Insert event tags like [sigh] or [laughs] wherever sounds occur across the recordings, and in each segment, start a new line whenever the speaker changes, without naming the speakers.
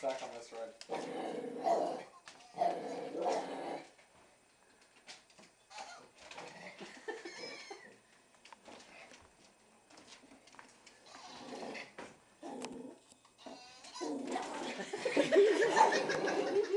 stuck on this road. [laughs]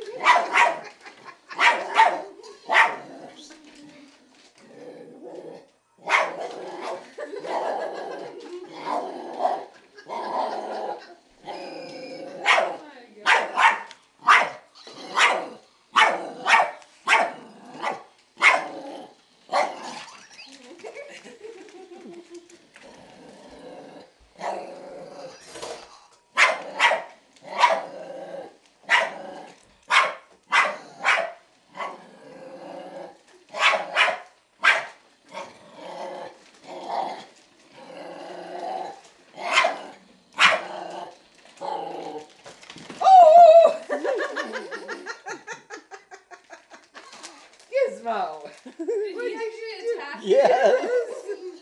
Gizmo. [laughs] Did he actually attack [laughs]
Yes. you?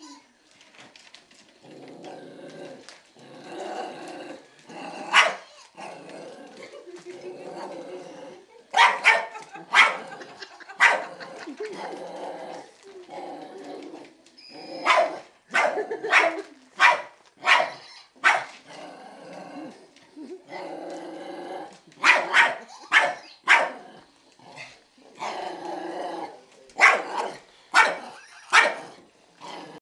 [laughs]